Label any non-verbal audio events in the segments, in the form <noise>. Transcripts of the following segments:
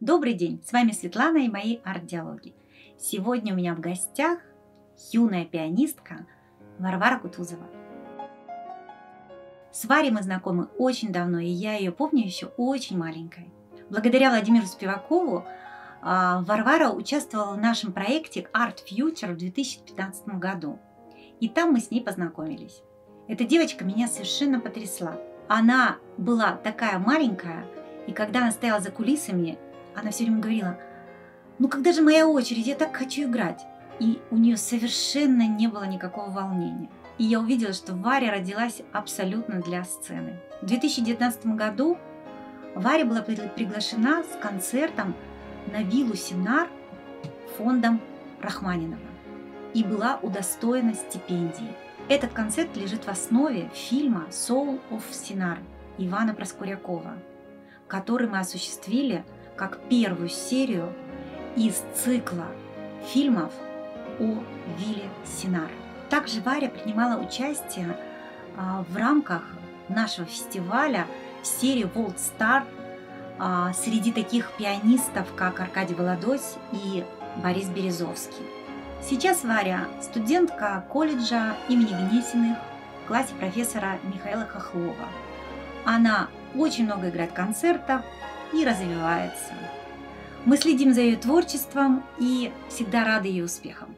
Добрый день, с вами Светлана и мои арт-диалоги. Сегодня у меня в гостях юная пианистка Варвара Кутузова. С Варей мы знакомы очень давно, и я ее помню еще очень маленькой. Благодаря Владимиру Спивакову а, Варвара участвовала в нашем проекте Art Future в 2015 году. И там мы с ней познакомились. Эта девочка меня совершенно потрясла. Она была такая маленькая, и когда она стояла за кулисами, она все время говорила, ну когда же моя очередь, я так хочу играть. И у нее совершенно не было никакого волнения. И я увидела, что Варя родилась абсолютно для сцены. В 2019 году Варя была приглашена с концертом на виллу Синар фондом Рахманинова и была удостоена стипендии. Этот концерт лежит в основе фильма «Soul of Sinar» Ивана Проскурякова, который мы осуществили как первую серию из цикла фильмов о вилле Синар. Также Варя принимала участие а, в рамках нашего фестиваля в серии World Star а, среди таких пианистов, как Аркадий Володось и Борис Березовский. Сейчас Варя – студентка колледжа имени Гнесиных в классе профессора Михаила Хохлова. Она очень много играет концертов и развивается. Мы следим за ее творчеством и всегда рады ее успехам.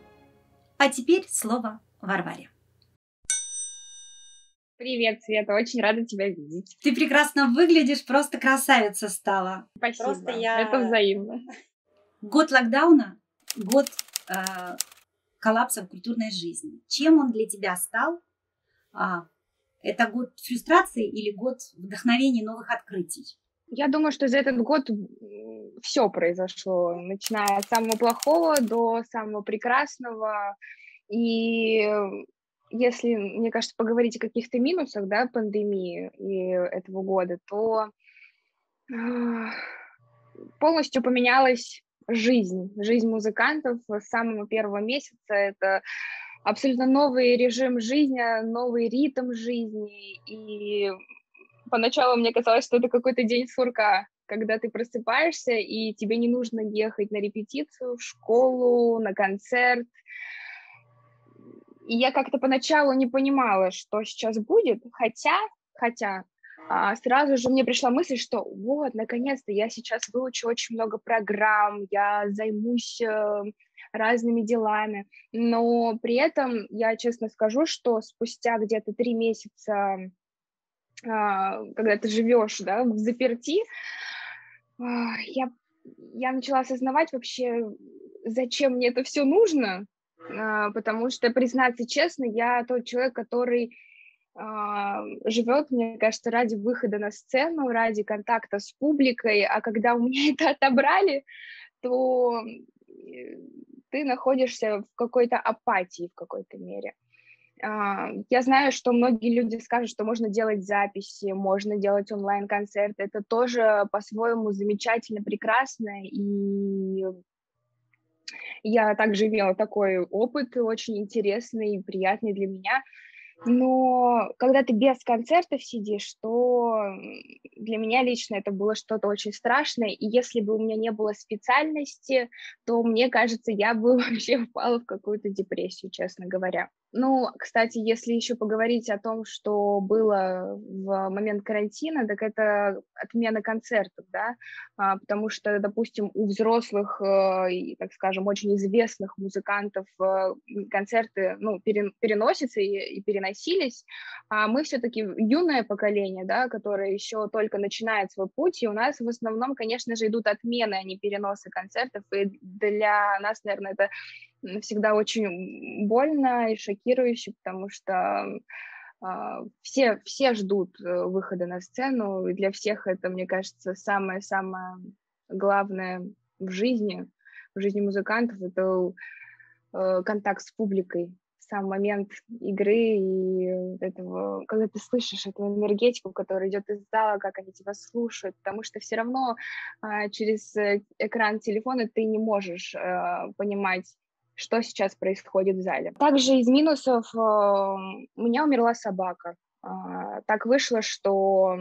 А теперь слово Варваре. Привет, Света, очень рада тебя видеть. Ты прекрасно выглядишь, просто красавица стала. Спасибо, просто я... это взаимно. Год локдауна, год э, коллапса в культурной жизни. Чем он для тебя стал? А, это год фрустрации или год вдохновения новых открытий? Я думаю, что за этот год все произошло, начиная от самого плохого до самого прекрасного. И если, мне кажется, поговорить о каких-то минусах да, пандемии и этого года, то полностью поменялась жизнь, жизнь музыкантов с самого первого месяца. Это абсолютно новый режим жизни, новый ритм жизни. И поначалу мне казалось, что это какой-то день сурка, когда ты просыпаешься, и тебе не нужно ехать на репетицию, в школу, на концерт. И я как-то поначалу не понимала, что сейчас будет, хотя, хотя а, сразу же мне пришла мысль, что вот, наконец-то я сейчас выучу очень много программ, я займусь э, разными делами, но при этом я честно скажу, что спустя где-то три месяца когда ты живешь да, в заперти, а, я, я начала осознавать вообще, зачем мне это все нужно, а, потому что, признаться честно, я тот человек, который живет, мне кажется, ради выхода на сцену, ради контакта с публикой, а когда у меня <laughs> это отобрали, то э, ты находишься в какой-то апатии в какой-то мере. А, я знаю, что многие люди скажут, что можно делать записи, можно делать онлайн-концерты. Это тоже по-своему замечательно, прекрасно. И я также имела такой опыт, очень интересный и приятный для меня. Но когда ты без концертов сидишь, то для меня лично это было что-то очень страшное. И если бы у меня не было специальности, то мне кажется, я бы <laughs> вообще впала в какую-то депрессию, честно говоря. Ну, кстати, если еще поговорить о том, что было в момент карантина, так это отмена концертов, да, а, потому что, допустим, у взрослых, э, так скажем, очень известных музыкантов э, концерты, ну, переносятся и, и переносились, а мы все-таки юное поколение, да, которое еще только начинает свой путь, и у нас в основном, конечно же, идут отмены, а не переносы концертов, и для нас, наверное, это всегда очень больно и шокирующе, потому что Uh, все, все ждут э, выхода на сцену, и для всех это, мне кажется, самое-самое главное в жизни, в жизни музыкантов, это uh, контакт с публикой, сам момент игры и этого, когда ты слышишь эту энергетику, которая идет из зала, как они тебя слушают, потому что все равно uh, через э, экран телефона ты не можешь понимать что сейчас происходит в зале. Также из минусов э, у меня умерла собака. А, так вышло, что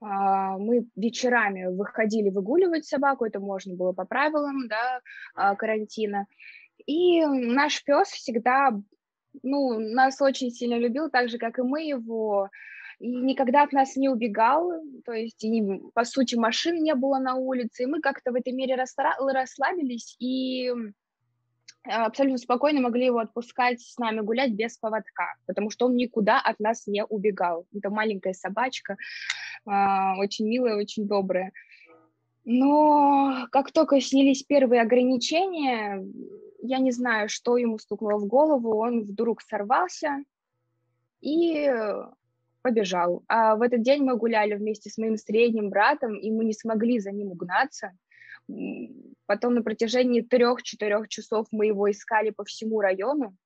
а, мы вечерами выходили выгуливать собаку, это можно было по правилам, да, карантина. И наш пес всегда, ну, нас очень сильно любил, так же, как и мы его, и никогда от нас не убегал, то есть, и, по сути, машин не было на улице, и мы как-то в этой мере расслабились, и абсолютно спокойно могли его отпускать с нами гулять без поводка, потому что он никуда от нас не убегал. Это маленькая собачка, а, очень милая, очень добрая. Но как только снялись первые ограничения, я не знаю, что ему стукнуло в голову, он вдруг сорвался и побежал. А в этот день мы гуляли вместе с моим средним братом, и мы не смогли за ним угнаться. Потом на протяжении трех-четырех часов мы его искали по всему району,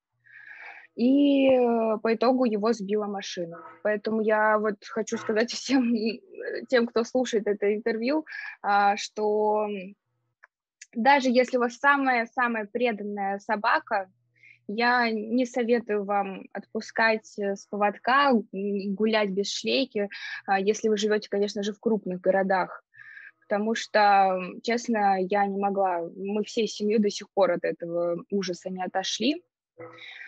и э, по итогу его сбила машина. Поэтому я вот хочу сказать <laughs> всем тем, кто слушает это интервью, а, что даже если у вас самая-самая преданная собака, я не советую вам отпускать э, с поводка, гулять без шлейки, а, если вы живете, конечно же, в крупных городах потому что, честно, я не могла, мы всей семьей до сих пор от этого ужаса не отошли.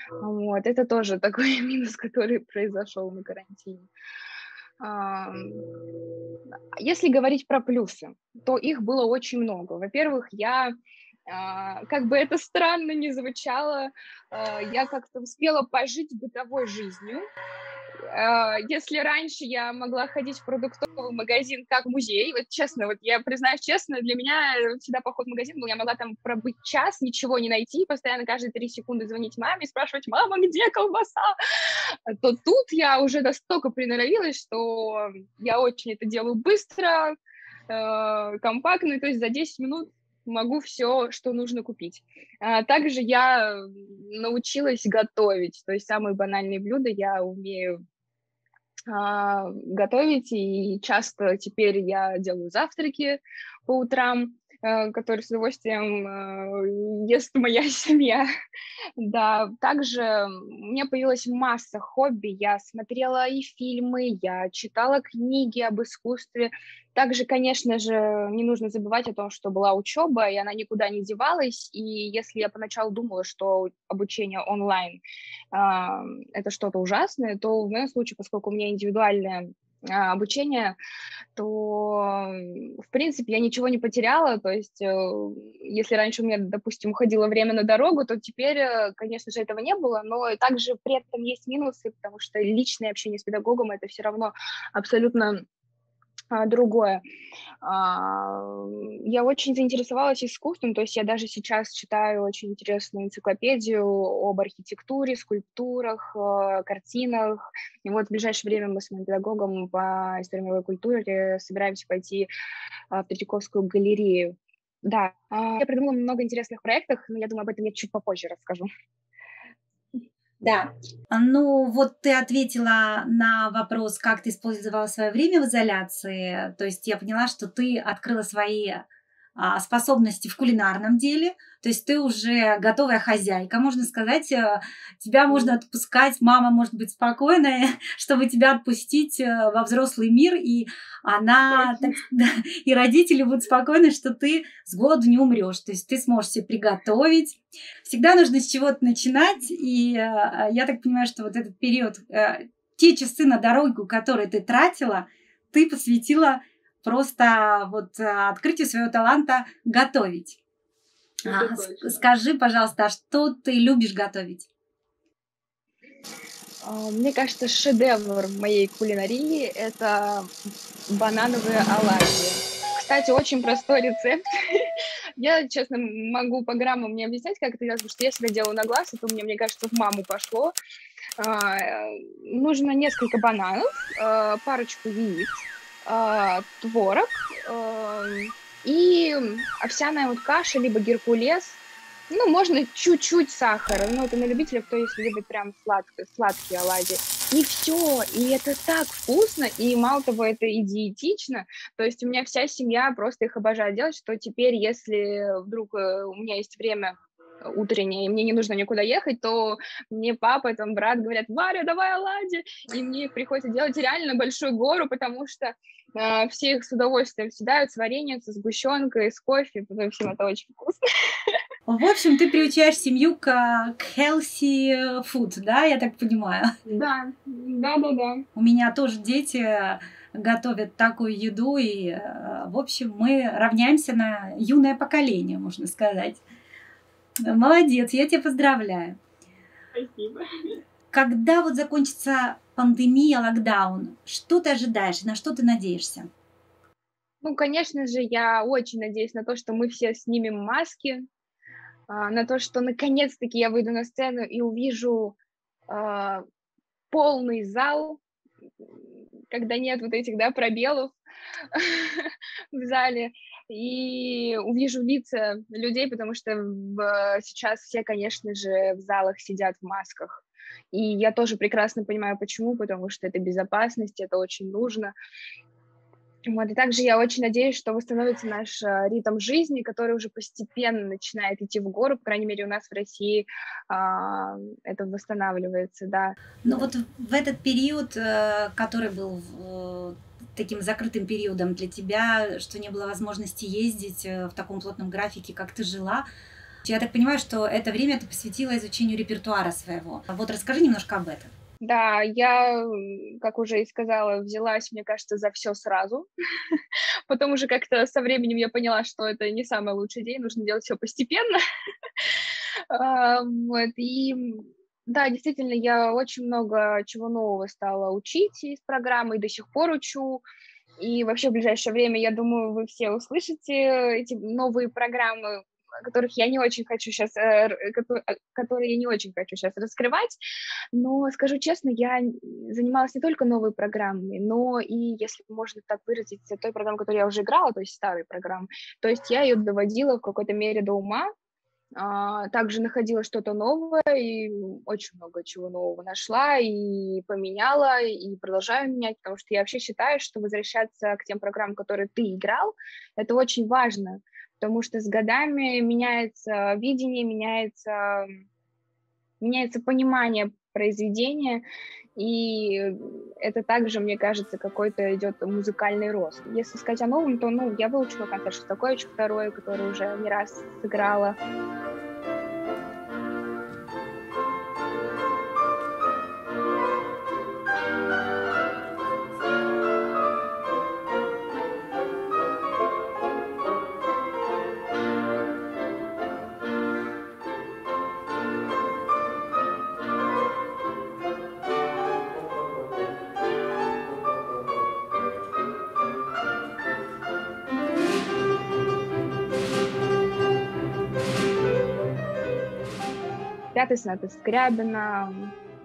Вот, это тоже <laughs> такой минус, который произошел на карантине. Если говорить про плюсы, то их было очень много. Во-первых, я а, как бы это странно не звучало, а, я как-то успела пожить бытовой жизнью, а, если раньше я могла ходить в продуктовый магазин как музей, вот честно, вот я признаюсь честно, для меня всегда поход в магазин был, я могла там пробыть час, ничего не найти, постоянно каждые три секунды звонить маме спрашивать, мама, где колбаса? То тут я уже настолько приноровилась, что я очень это делаю быстро, компактно, то есть за 10 минут могу все, что нужно купить. А также я научилась готовить, то есть самые банальные блюда я умею а, готовить, и часто теперь я делаю завтраки по утрам, э, которые с удовольствием э, ест моя <laughs> семья. Да, также у меня появилась масса хобби. Я смотрела и фильмы, я читала книги об искусстве, также, конечно же, не нужно забывать о том, что была учеба, и она никуда не девалась. И если я поначалу думала, что обучение онлайн э, это что-то ужасное, то в моем случае, поскольку у меня индивидуальное э, обучение, то, в принципе, я ничего не потеряла. То есть, э, если раньше у меня, допустим, уходило время на дорогу, то теперь, э, конечно же, этого не было. Но также при этом есть минусы, потому что личное общение с педагогом это все равно абсолютно а, другое. А, я очень заинтересовалась искусством, то есть я даже сейчас читаю очень интересную энциклопедию об архитектуре, скульптурах, э, картинах. И вот в ближайшее время мы с моим педагогом по истории мировой культуры собираемся пойти в Третьяковскую галерею. Да, а, я придумала много интересных проектов, но я думаю, об этом я чуть попозже расскажу. Да. Ну, вот ты ответила на вопрос, как ты использовала свое время в изоляции. То есть я поняла, что ты открыла свои а, способности в кулинарном деле, то есть ты уже готовая хозяйка, можно сказать, э, тебя можно отпускать, мама может быть спокойная, <laughs> чтобы тебя отпустить э, во взрослый мир, и она, так, <laughs> да, и родители будут спокойны, что ты с голоду не умрешь, то есть ты сможешь себе приготовить. Всегда нужно с чего-то начинать, и э, я так понимаю, что вот этот период, те часы на дорогу, которые ты тратила, ты посвятила просто вот э, открытию своего таланта готовить. А, скажи, пожалуйста, а что ты любишь готовить? А, мне кажется, шедевр моей кулинарии – это банановые оладьи. Кстати, очень простой рецепт. <laughs> Я, честно, могу по граммам не объяснять, как это делать, потому что я всегда делаю на глаз, это у меня, мне кажется, в маму пошло. А, нужно несколько бананов, а, парочку яиц, э, творог э, и овсяная вот каша, либо геркулес. Ну, можно чуть-чуть сахара, но это на любителя, кто если любит прям сладкие, сладкие оладьи. И все, и это так вкусно, и мало того, это и диетично. То есть у меня вся семья просто их обожает делать, что теперь, если вдруг э, у меня есть время утренняя, и мне не нужно никуда ехать, то мне папа, там, брат говорят, Варя, давай оладьи, и мне приходится делать реально большую гору, потому что все их с удовольствием съедают с вареньем, с сгущенкой, с кофе, потому что это очень вкусно. В общем, ты приучаешь семью к, к healthy food, да, я так понимаю? Да, да, да, да. У меня тоже дети готовят такую еду, и, э, в общем, мы равняемся на юное поколение, можно сказать. Молодец, я тебя поздравляю. Спасибо. Когда вот закончится пандемия, локдаун, что ты ожидаешь, на что ты надеешься? Ну, конечно же, я очень надеюсь на то, что мы все снимем маски, а, на то, что наконец-таки я выйду на сцену и увижу э, полный зал, когда нет вот этих, да, пробелов <laughs> в зале, и увижу лица людей, потому что сейчас все, конечно же, в залах сидят в масках. И я тоже прекрасно понимаю, почему, потому что это безопасность, это очень нужно. Вот, и также я очень надеюсь, что восстановится наш э, ритм жизни, который уже постепенно начинает идти в гору, по крайней мере, у нас в России э, это восстанавливается, да. Ну вот в этот период, э, который был э, таким закрытым периодом для тебя, что не было возможности ездить в таком плотном графике, как ты жила, я так понимаю, что это время ты посвятила изучению репертуара своего. Вот расскажи немножко об этом. Да, я, как уже и сказала, взялась, мне кажется, за все сразу. <laughs> Потом уже как-то со временем я поняла, что это не самый лучший день, нужно делать все постепенно. <laughs> А, вот, и да, действительно, я очень много чего нового стала учить из программы, и до сих пор учу. И вообще в ближайшее время, я думаю, вы все услышите эти новые программы которых я не очень хочу сейчас, э, э, которые я не очень хочу сейчас раскрывать, но скажу честно, я занималась не только новой программой, но и, если можно так выразиться, той программой, которую я уже играла, то есть старой программой, то есть я ее доводила в какой-то мере до ума, а, также находила что-то новое и очень много чего нового нашла и поменяла, и продолжаю менять, потому что я вообще считаю, что возвращаться к тем программам, которые ты играл, это очень важно, потому что с годами меняется видение, меняется, меняется понимание произведения, и это также, мне кажется, какой-то идет музыкальный рост. Если сказать о новом, то, ну, я выучила концерт Шостаковича второй, который уже не раз сыграла. Пятый сонаты Скрябина,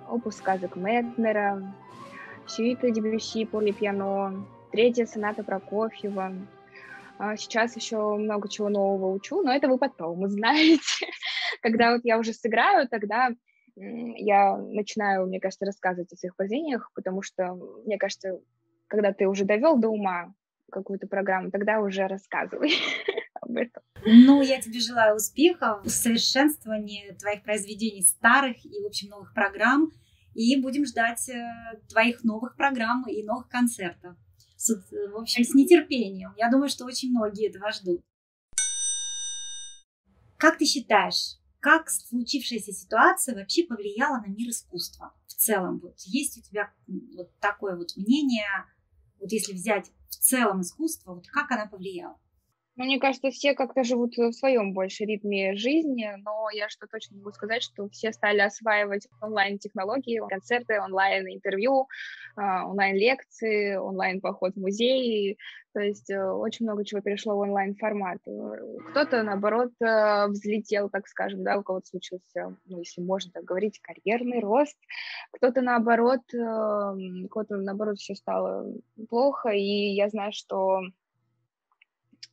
опус сказок Метнера, сюита Дебюсси Поли пиано, третья соната Прокофьева. А сейчас еще много чего нового учу, но это вы потом узнаете. <laughs> Когда вот я уже сыграю, тогда я начинаю, мне кажется, рассказывать о своих произведениях, потому что, мне кажется, когда ты уже довел до ума какую-то программу, тогда уже рассказывай <laughs> этом. Ну, я тебе желаю успехов в совершенствовании твоих произведений старых и, в общем, новых программ. И будем ждать э, твоих новых программ и новых концертов. С, в общем, с нетерпением. Я думаю, что очень многие этого ждут. Как ты считаешь, как случившаяся ситуация вообще повлияла на мир искусства в целом? Вот есть у тебя вот такое вот мнение, вот если взять в целом искусство, вот как она повлияла? Ну, мне кажется, все как-то живут в своем больше ритме жизни, но я что точно могу сказать, что все стали осваивать онлайн-технологии, концерты, онлайн-интервью, а, онлайн-лекции, онлайн-поход в музей, то есть э, очень много чего перешло в онлайн-формат. Кто-то, наоборот, э, взлетел, так скажем, да, у кого-то случился, ну, если можно так говорить, карьерный рост, кто-то, наоборот, кого-то, наоборот, все стало плохо, и я знаю, что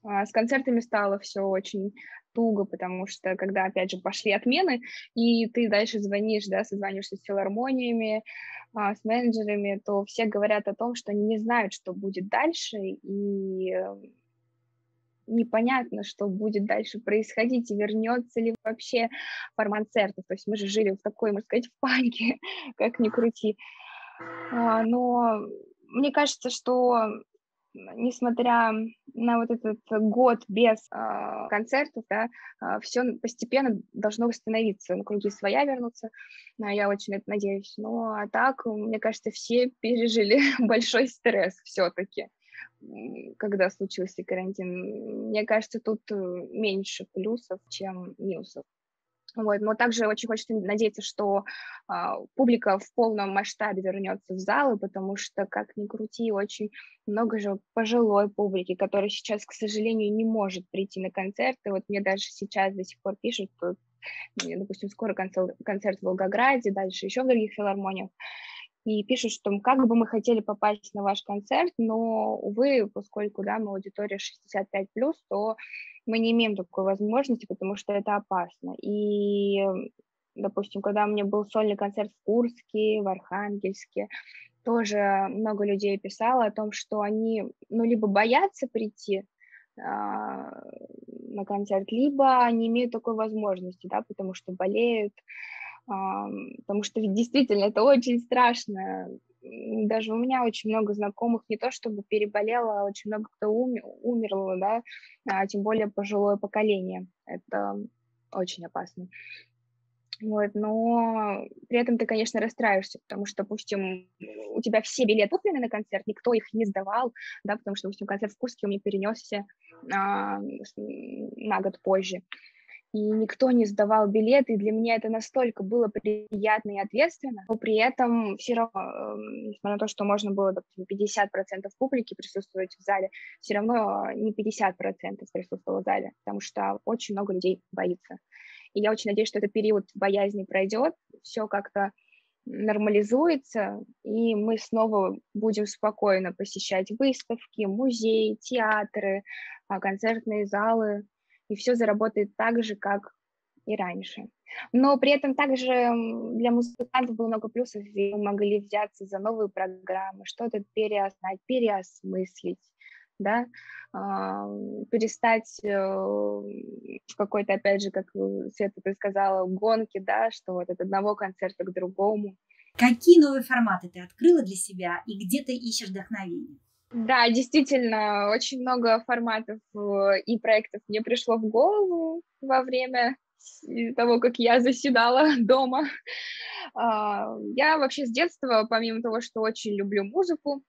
с концертами стало все очень туго, потому что когда, опять же, пошли отмены, и ты дальше звонишь, да, созваниваешься с филармониями, а, с менеджерами, то все говорят о том, что они не знают, что будет дальше, и непонятно, что будет дальше происходить, и вернется ли вообще формат концертов. То есть мы же жили в такой, можно сказать, в панике, <laughs> как ни крути. А, но мне кажется, что несмотря на вот этот год без э, концертов, да, э, все постепенно должно восстановиться, на круги своя вернуться, э, я очень это надеюсь. Ну, а так, мне кажется, все пережили <laughs> большой стресс все-таки, когда случился карантин. Мне кажется, тут э, меньше плюсов, чем минусов. Вот, но также очень хочется надеяться, что э, публика в полном масштабе вернется в залы, потому что, как ни крути, очень много же пожилой публики, которая сейчас, к сожалению, не может прийти на концерты. Вот мне даже сейчас до сих пор пишут, что, допустим, скоро концерт, концерт в Волгограде, дальше еще в других филармониях, и пишут, что как бы мы хотели попасть на ваш концерт, но, увы, поскольку да, мы аудитория 65+, то мы не имеем такой возможности, потому что это опасно. И, допустим, когда у меня был сольный концерт в Курске, в Архангельске, тоже много людей писало о том, что они, ну, либо боятся прийти а, на концерт, либо не имеют такой возможности, да, потому что болеют, а, потому что действительно это очень страшно даже у меня очень много знакомых не то чтобы переболело, а очень много кто умер, умерло, да, а тем более пожилое поколение. Это очень опасно. Вот, но при этом ты, конечно, расстраиваешься, потому что, допустим, у тебя все билеты куплены на концерт, никто их не сдавал, да, потому что, допустим, концерт в Курске у меня перенесся а, на год позже и никто не сдавал билеты, и для меня это настолько было приятно и ответственно, но при этом все равно, эм, несмотря на то, что можно было, допустим, 50% публики присутствовать в зале, все равно не 50% присутствовало в зале, потому что очень много людей боится. И я очень надеюсь, что этот период боязни пройдет, все как-то нормализуется, и мы снова будем спокойно посещать выставки, музеи, театры, а, концертные залы, и все заработает так же, как и раньше. Но при этом также для музыкантов было много плюсов, и мы могли взяться за новые программы, что-то переосновать, переосмыслить, да, а, перестать э, в какой-то, опять же, как Света ты сказала, гонки, да, что вот от одного концерта к другому. Какие новые форматы ты открыла для себя и где ты ищешь вдохновение? Да, действительно, очень много форматов э, и проектов мне пришло в голову во время того, как я заседала <laughs> дома. А, я вообще с детства, помимо того, что очень люблю музыку,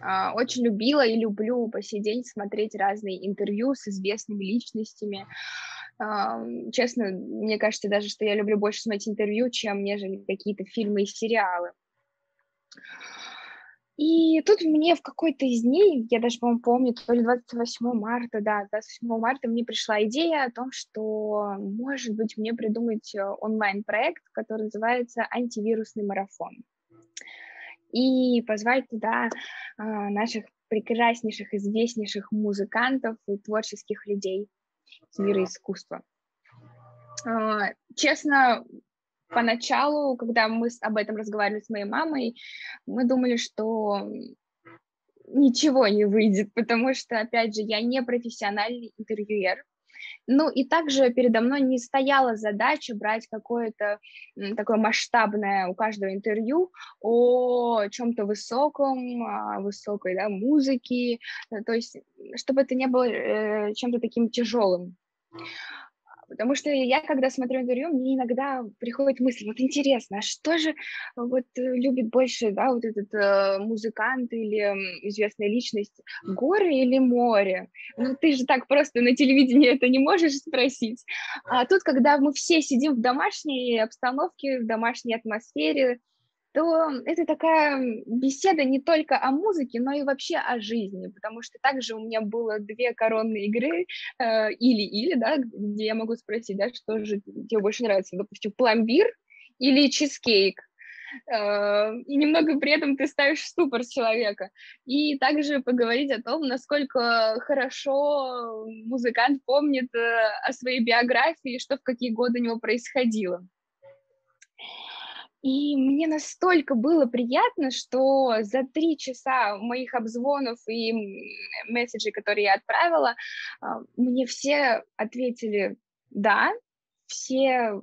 а, очень любила и люблю по сей день смотреть разные интервью с известными личностями. А, честно, мне кажется даже, что я люблю больше смотреть интервью, чем нежели какие-то фильмы и сериалы. И тут мне в какой-то из дней, я даже, по-моему, помню, то ли 28 марта, да, 28 марта мне пришла идея о том, что, может быть, мне придумать э, онлайн-проект, который называется «Антивирусный марафон». И позвать туда а, наших прекраснейших, известнейших музыкантов и творческих людей из мира искусства. А, честно, поначалу, когда мы об этом разговаривали с моей мамой, мы думали, что ничего не выйдет, потому что, опять же, я не профессиональный интервьюер. Ну и также передо мной не стояла задача брать какое-то такое масштабное у каждого интервью о чем-то высоком, о высокой да, музыке, то есть чтобы это не было э, чем-то таким тяжелым. Потому что я, когда смотрю интервью, мне иногда приходит мысль, вот интересно, а что же вот э, любит больше, да, вот этот э, музыкант или известная личность, горы или море? Ну, ты же так просто на телевидении это не можешь спросить. А тут, когда мы все сидим в домашней обстановке, в домашней атмосфере, то это такая беседа не только о музыке, но и вообще о жизни, потому что также у меня было две коронные игры э, или-или, да, где я могу спросить, да, что же тебе больше нравится, допустим, пломбир или чизкейк, э, и немного при этом ты ставишь в ступор человека. И также поговорить о том, насколько хорошо музыкант помнит э, о своей биографии, что в какие годы у него происходило. И мне настолько было приятно, что за три часа моих обзвонов и месседжей, которые я отправила, а, мне все ответили «да», все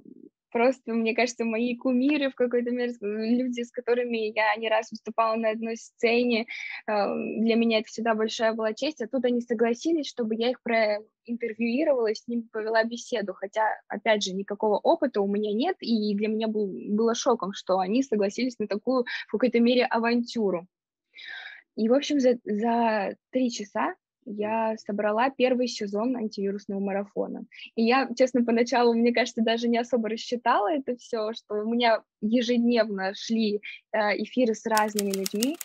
просто, мне кажется, мои кумиры в какой-то мере, люди, с которыми я не раз выступала на одной сцене, э, для меня это всегда большая была честь, а тут они согласились, чтобы я их проинтервьюировала и с ними повела беседу, хотя, опять же, никакого опыта у меня нет, и для меня был, было шоком, что они согласились на такую, в какой-то мере, авантюру. И, в общем, за, за три часа я собрала первый сезон антивирусного марафона. И я, честно, поначалу, мне кажется, даже не особо рассчитала это все, что у меня ежедневно шли э, эфиры с разными людьми,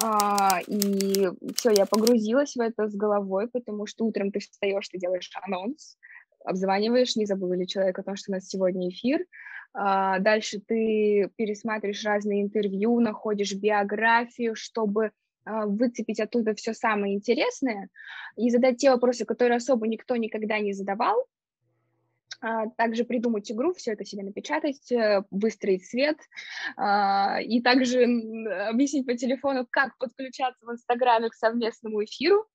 а, и все, я погрузилась в это с головой, потому что утром ты встаешь, ты делаешь анонс, обзваниваешь, не забыл ли человек о том, что у нас сегодня эфир, а, дальше ты пересматриваешь разные интервью, находишь биографию, чтобы выцепить оттуда все самое интересное и задать те вопросы, которые особо никто никогда не задавал, а, также придумать игру, все это себе напечатать, э, выстроить свет, а, и также объяснить по телефону, как подключаться в Инстаграме к совместному эфиру.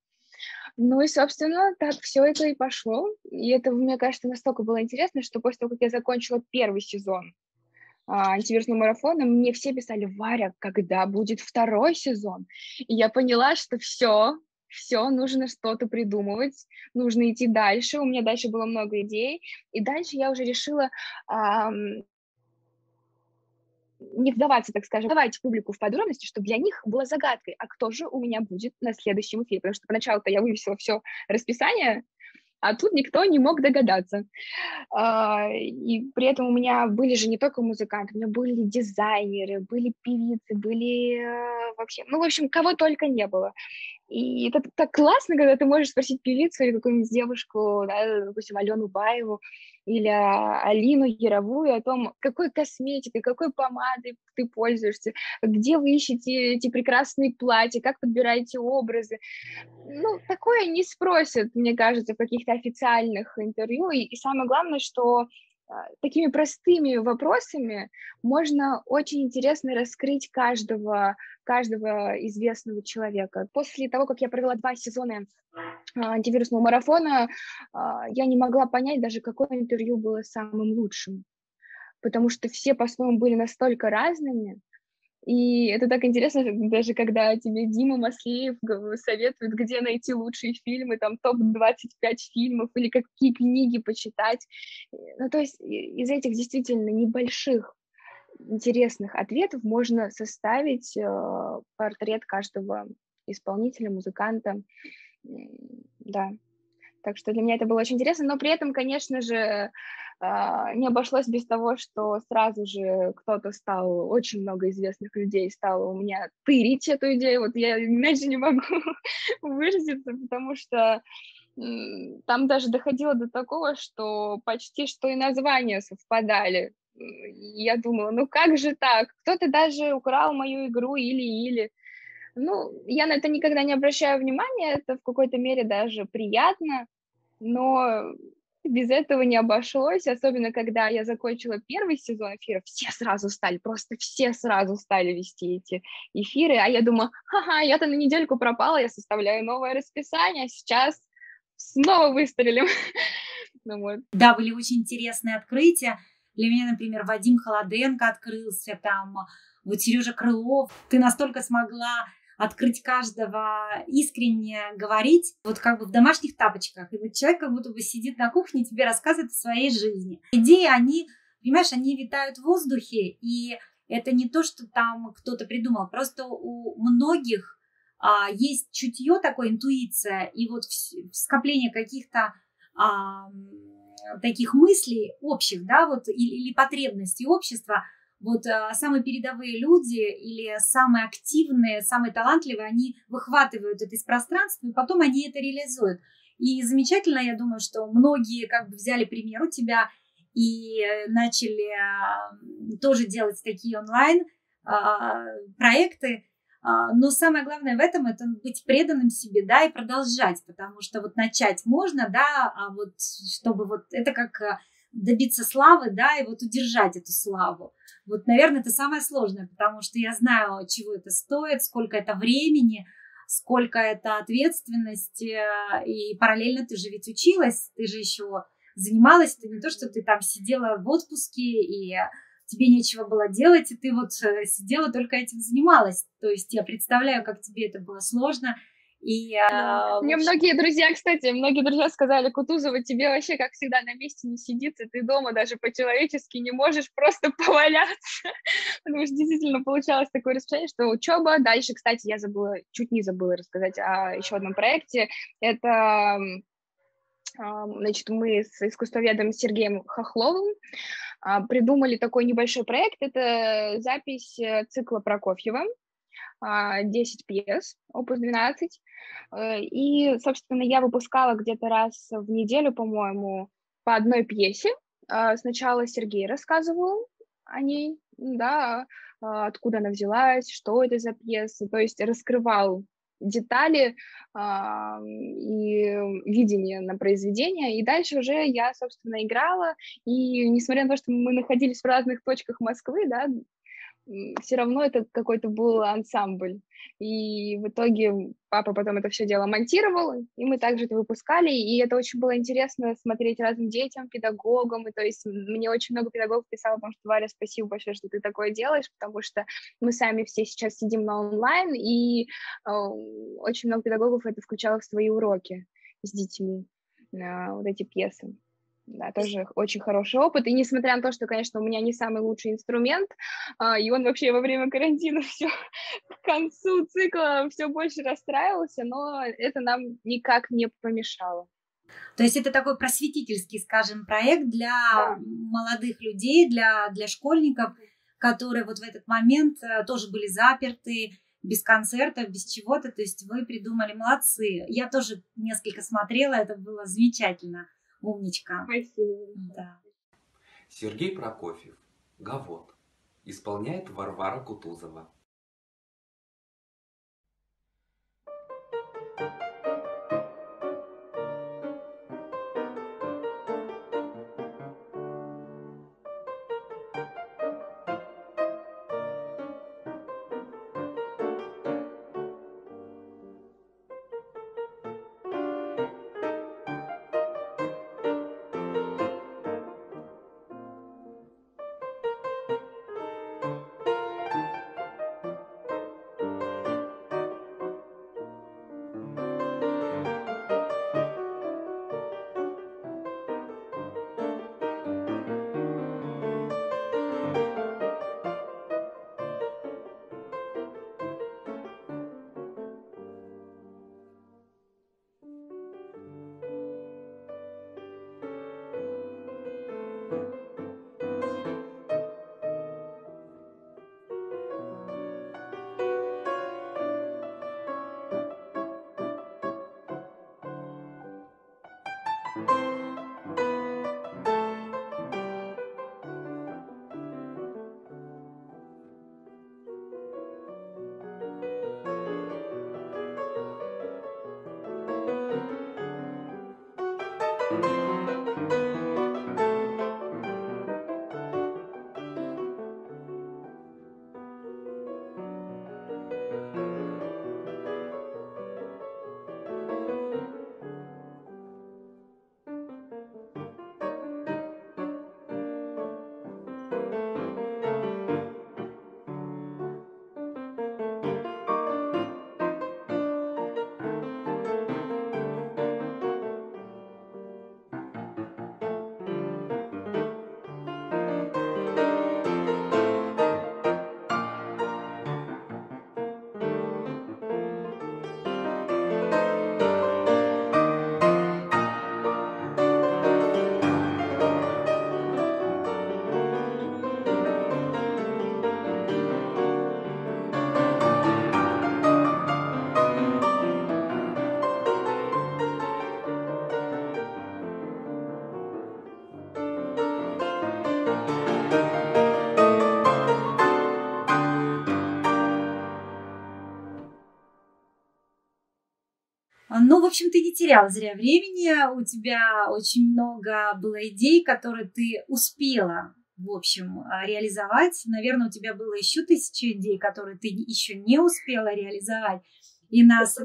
Ну и, собственно, так все это и пошло. И это, мне кажется, настолько было интересно, что после того, как я закончила первый сезон а, антивирусного марафона, мне все писали, Варя, когда будет второй сезон? И я поняла, что все, все, нужно что-то придумывать, нужно идти дальше. У меня дальше было много идей, и дальше я уже решила не вдаваться, так скажем, давайте публику в подробности, чтобы для них было загадкой, а кто же у меня будет на следующем эфире, потому что поначалу-то я вывесила все расписание, а тут никто не мог догадаться. А, и при этом у меня были же не только музыканты, у меня были дизайнеры, были певицы, были э, вообще, ну, в общем, кого только не было. И это так классно, когда ты можешь спросить певицу или какую-нибудь девушку, да, допустим, Алену Баеву, или Алину Яровую о том, какой косметикой, какой помадой ты пользуешься, где вы ищете эти прекрасные платья, как подбираете образы. Ну, такое не спросят, мне кажется, в каких-то официальных интервью. И, и самое главное, что такими простыми вопросами можно очень интересно раскрыть каждого, каждого известного человека. После того, как я провела два сезона а, антивирусного марафона, а, я не могла понять даже, какое интервью было самым лучшим, потому что все по-своему были настолько разными, и это так интересно, даже когда тебе Дима Маслеев советует, где найти лучшие фильмы, там топ-25 фильмов или какие книги почитать. Ну, то есть из этих действительно небольших интересных ответов можно составить э, портрет каждого исполнителя, музыканта. Да. Так что для меня это было очень интересно, но при этом, конечно же, а, не обошлось без того, что сразу же кто-то стал, очень много известных людей стало у меня тырить эту идею, вот я иначе не могу <laughs> выразиться, потому что там даже доходило до такого, что почти что и названия совпадали. Я думала, ну как же так? Кто-то даже украл мою игру или-или. Ну, я на это никогда не обращаю внимания, это в какой-то мере даже приятно, но без этого не обошлось, особенно когда я закончила первый сезон эфиров, все сразу стали, просто все сразу стали вести эти эфиры, а я думаю, ха-ха, я-то на недельку пропала, я составляю новое расписание, сейчас снова выстрелим. <laughs> ну. Да, были очень интересные открытия. Для меня, например, Вадим Холоденко открылся, там вот Сережа Крылов. Ты настолько смогла открыть каждого, искренне говорить, вот как бы в домашних тапочках. И вот человек как будто бы сидит на кухне и тебе рассказывает о своей жизни. Идеи, они, понимаешь, они витают в воздухе, и это не то, что там кто-то придумал, просто у многих а, есть чутье такое, интуиция, и вот скопление каких-то а, таких мыслей общих, да, вот, или, или потребностей общества – вот а, самые передовые люди или самые активные, самые талантливые, они выхватывают это из пространства, и потом они это реализуют. И замечательно, я думаю, что многие как бы взяли пример у тебя и начали а, тоже делать такие онлайн а, проекты. Но самое главное в этом это быть преданным себе, да, и продолжать, потому что вот начать можно, да, а вот чтобы вот это как добиться славы, да, и вот удержать эту славу. Вот, наверное, это самое сложное, потому что я знаю, чего это стоит, сколько это времени, сколько это ответственности, и параллельно ты же ведь училась, ты же еще занималась, ты не то, что ты там сидела в отпуске и тебе нечего было делать, и ты вот э, сидела только этим занималась. То есть я представляю, как тебе это было сложно, и, да. Мне многие друзья, кстати, многие друзья сказали, Кутузова, тебе вообще, как всегда, на месте не сидится, ты дома даже по-человечески не можешь просто <laughs> поваляться, потому что действительно получалось такое расписание, что учеба, дальше, кстати, я забыла, чуть не забыла рассказать о еще одном проекте, это Значит, мы с искусствоведом Сергеем Хохловым а, придумали такой небольшой проект. Это запись э, цикла Прокофьева, 10 пьес, опус 12. Э, и, собственно, я выпускала где-то раз в неделю, по-моему, по одной пьесе. А, сначала Сергей рассказывал о ней, да, а, откуда она взялась, что это за пьеса, то есть раскрывал детали э, и видение на произведение. И дальше уже я, собственно, играла. И несмотря на то, что мы находились в разных точках Москвы, да, все равно это какой-то был ансамбль. И в итоге папа потом это все дело монтировал, и мы также это выпускали, и это очень было интересно смотреть разным детям, педагогам, и то есть мне очень много педагогов писало, потому что, Варя, спасибо большое, что ты такое делаешь, потому что мы сами все сейчас сидим на онлайн, и э, очень много педагогов это включало в свои уроки с детьми, вот эти пьесы. Да, тоже очень хороший опыт. И несмотря на то, что, конечно, у меня не самый лучший инструмент, а, и он вообще во время карантина <laughs> все к концу цикла все больше расстраивался, но это нам никак не помешало. То есть это такой просветительский, скажем, проект для да. молодых людей, для, для школьников, которые вот в этот момент э, тоже были заперты, без концертов, без чего-то. То есть вы придумали, молодцы. Я тоже несколько смотрела, это было замечательно. Умничка. Спасибо. Да. Сергей Прокофьев. Гавот. Исполняет Варвара Кутузова. Общем, ты не теряла зря времени, у тебя очень много было идей, которые ты успела, в общем, а, реализовать. Наверное, у тебя было еще тысячи идей, которые ты еще не успела реализовать. И нас,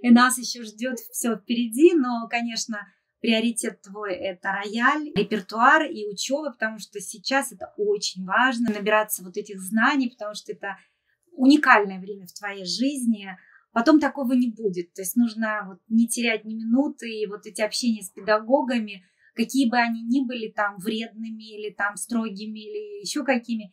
и нас еще ждет все впереди, но, конечно, приоритет твой – это рояль, репертуар и учеба, потому что сейчас это очень важно, набираться вот этих знаний, потому что это уникальное время в твоей жизни – Потом такого не будет. То есть нужно вот не терять ни минуты, и вот эти общения с педагогами, какие бы они ни были там вредными или там строгими или еще какими,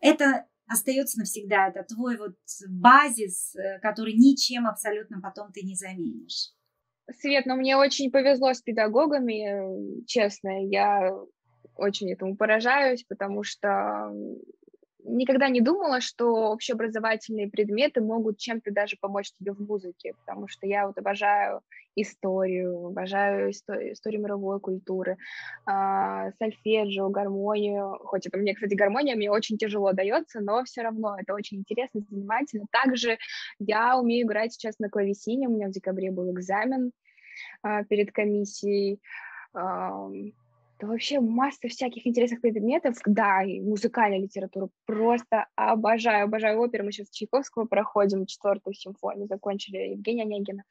это остается навсегда. Это твой вот базис, э, который ничем абсолютно потом ты не заменишь. Свет, но ну, мне очень повезло с педагогами, честно. Я очень этому поражаюсь, потому что никогда не думала, что общеобразовательные предметы могут чем-то даже помочь тебе в музыке, потому что я вот обожаю историю, обожаю историю, историю мировой культуры, э, сольфеджио, гармонию, хоть это мне, кстати, гармония мне очень тяжело дается, но все равно это очень интересно, занимательно. Также я умею играть сейчас на клавесине, у меня в декабре был экзамен э, перед комиссией, э, да вообще масса всяких интересных предметов, да, и музыкальная литература просто обожаю, обожаю оперу, мы сейчас Чайковского проходим, четвертую симфонию, закончили Евгения Онегина,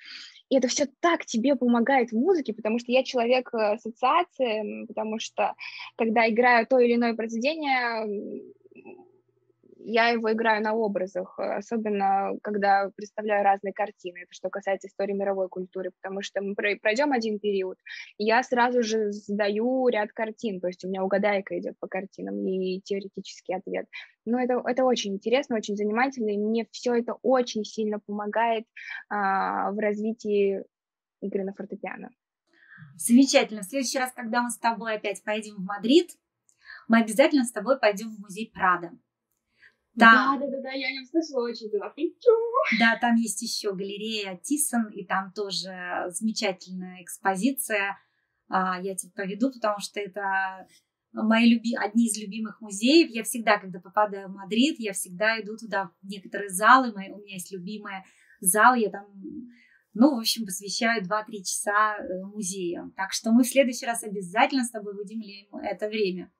и это все так тебе помогает в музыке, потому что я человек э, ассоциации, потому что когда играю то или иное произведение, я его играю на образах, э, особенно когда представляю разные картины. Это что касается истории мировой культуры, потому что мы пройдем один период, и я сразу же сдаю ряд картин, то есть у меня угадайка идет по картинам и теоретический ответ. Но это, это очень интересно, очень занимательно, и мне все это очень сильно помогает а, в развитии игры на фортепиано. Замечательно. В следующий раз, когда мы с тобой опять поедем в Мадрид, мы обязательно с тобой пойдем в музей Прадо. Да, да, да, да, я не слышала очень туда Да, там есть еще галерея Тиссен, и там тоже замечательная экспозиция. А, я тебя поведу, потому что это мои люби... одни из любимых музеев. Я всегда, когда попадаю в Мадрид, я всегда иду туда в некоторые залы. Мои... У меня есть любимые залы, я там, ну, в общем, посвящаю 2-3 часа э, музеям. Так что мы в следующий раз обязательно с тобой выделим это время.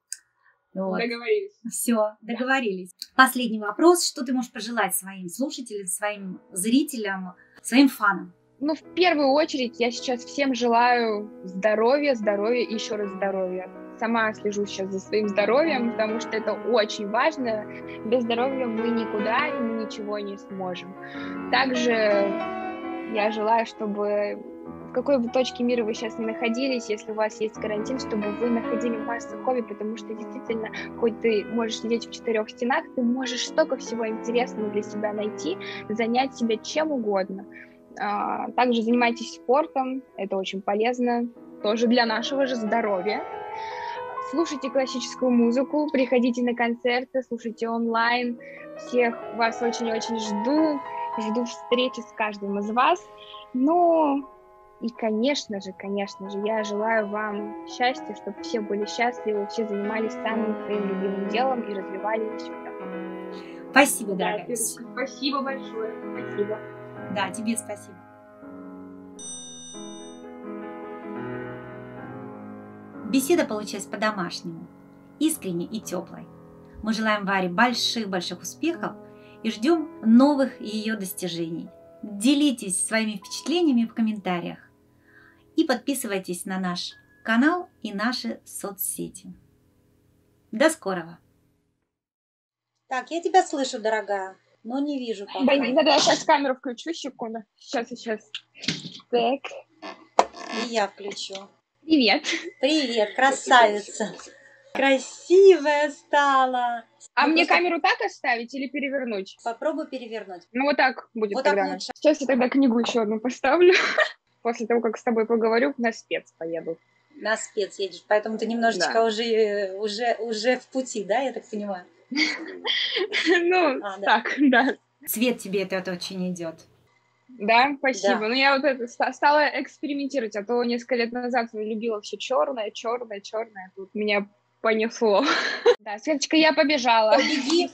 Вот. Договорились. Все, договорились. Последний вопрос. Что ты можешь пожелать своим слушателям, своим зрителям, своим фанам? Ну, в первую очередь, я сейчас всем желаю здоровья, здоровья и еще раз здоровья. Сама слежу сейчас за своим здоровьем, потому что это очень важно. Без здоровья мы никуда и мы ничего не сможем. Также я желаю, чтобы в какой бы точке мира вы сейчас не находились, если у вас есть карантин, чтобы вы находили массу хобби, потому что действительно, хоть ты можешь сидеть в четырех стенах, ты можешь столько всего интересного для себя найти, занять себя чем угодно. А, также занимайтесь спортом, это очень полезно, тоже для нашего же здоровья. Слушайте классическую музыку, приходите на концерты, слушайте онлайн. Всех вас очень-очень жду. Жду встречи с каждым из вас. Ну, и, конечно же, конечно же, я желаю вам счастья, чтобы все были счастливы, все занимались самым своим любимым делом и развивали себя. Спасибо, дорогая. Да, спасибо большое. Спасибо. Да, тебе спасибо. Беседа получилась по-домашнему, искренней и теплой. Мы желаем Варе больших-больших успехов и ждем новых ее достижений. Делитесь своими впечатлениями в комментариях и подписывайтесь на наш канал и наши соцсети. До скорого! Так, я тебя слышу, дорогая, но не вижу пока. Да, да, да, сейчас камеру включу, секунду. Сейчас, сейчас. Так. И я включу. Привет. Привет, красавица. Красивая стала. А ну, мне просто... камеру так оставить или перевернуть? Попробуй перевернуть. Ну вот так будет вот тогда. Так лучше. Сейчас я тогда книгу еще одну поставлю после того, как с тобой поговорю, на спец поеду. На спец едешь, поэтому ты немножечко да. уже, уже, уже в пути, да, я так понимаю? <laughs> Ну, а, так, да. Цвет тебе этот очень идет. Да, спасибо. Да. Ну, я вот это стала экспериментировать, а то несколько лет назад любила все черное, черное, черное. Тут меня понесло. <laughs> Да, Светочка, я побежала. Побеги.